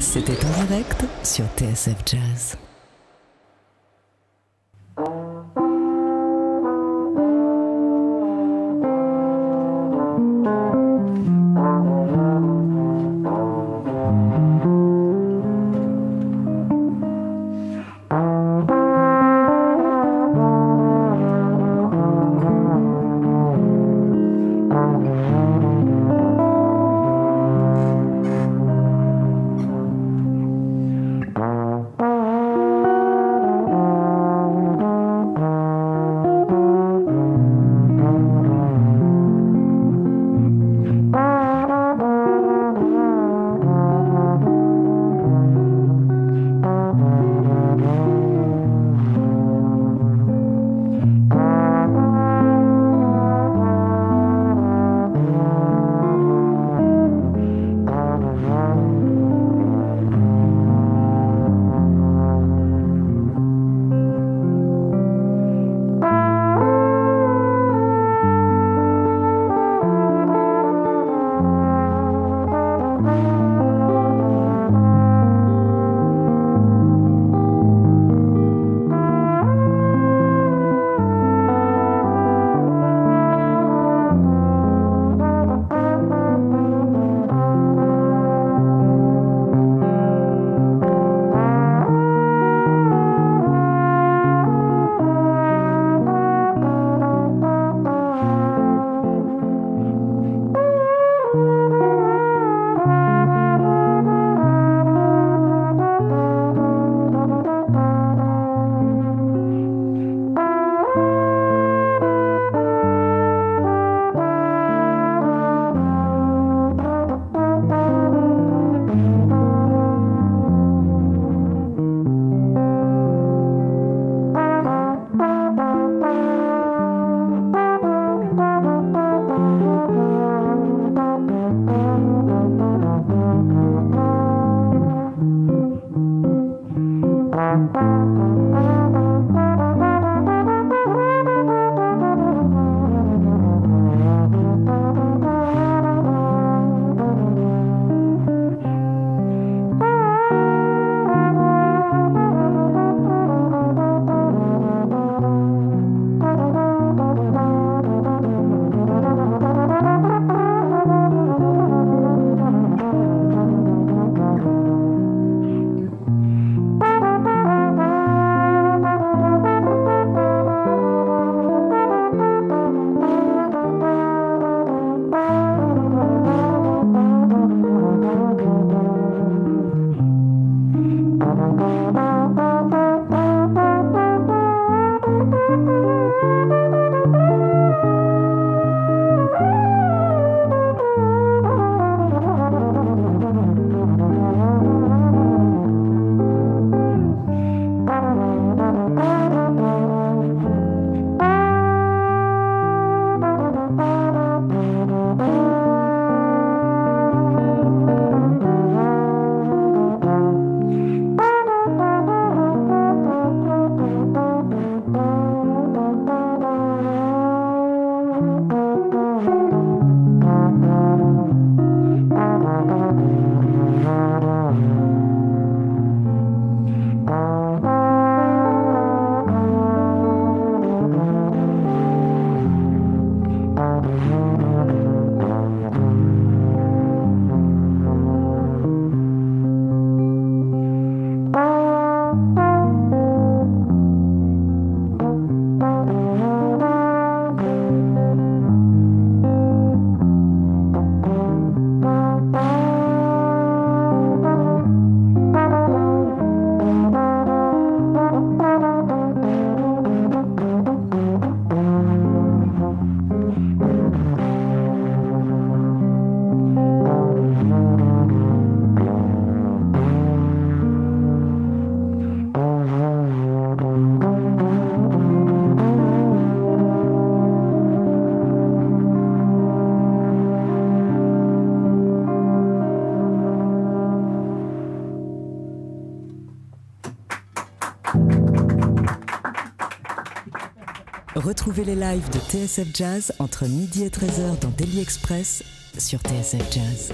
C'était en direct sur TSF Jazz. Retrouvez les lives de TSF Jazz entre midi et 13h dans Daily Express sur TSF Jazz.